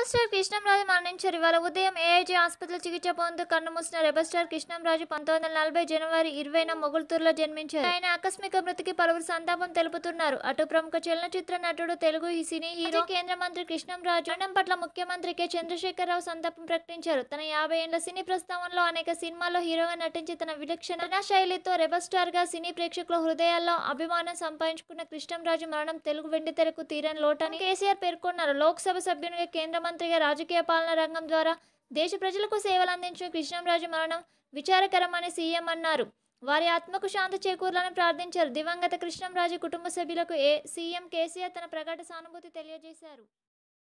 Rebel star Krishnamraju మరణించారు. ఇవాళ ఉదయం ఏఐజీ ఆసుపత్రిలో చికిత్స పొందుతూ కన్ను మూసిన రెబల్ స్టార్ కృష్ణంరాజు పంతొమ్మిది వందల నలభై జనవరి ఇరవైన మొగుల్తూరులో జన్మించారు. ఆయన ఆకస్మిక మృతికి పలువురు సంతాపం తెలుపుతున్నారు. అటు ప్రముఖ చలనచిత్ర నటుడు తెలుగు ఈ సినీ హీరో కేంద్ర మంత్రి కృష్ణంరాజు మరణం పట్ల ముఖ్యమంత్రి కె. చంద్రశేఖరరావు సంతాపం ప్రకటించారు. తన యాభై ఏళ్ళ సినీ ప్రస్తావనలో అనేక సినిమాల్లో హీరోగా నటించి తన విలక్షణ శైలితో రెబల్ స్టార్గా సినీ ప్రేక్షకుల హృదయాల్లో అభిమానం సంపాదించుకున్న కృష్ణంరాజు మరణం తెలుగు వెండితెరకు తీరని లోటని కేసీఆర్ పేర్కొన్నారు. లోక్సభ సభ్యునిగా కేంద్ర మంత్రిగా రాజకీయ పాలన రంగం ద్వారా దేశ ప్రజలకు సేవలు అందించిన కృష్ణంరాజు మరణం విచారకరమని సీఎం అన్నారు. వారి ఆత్మకు శాంతి చేకూరాలని ప్రార్థించారు. దివంగత కృష్ణంరాజు కుటుంబ సభ్యులకు ఏ సీఎం కేసీఆర్ తన ప్రగాఢ సానుభూతి తెలియజేశారు.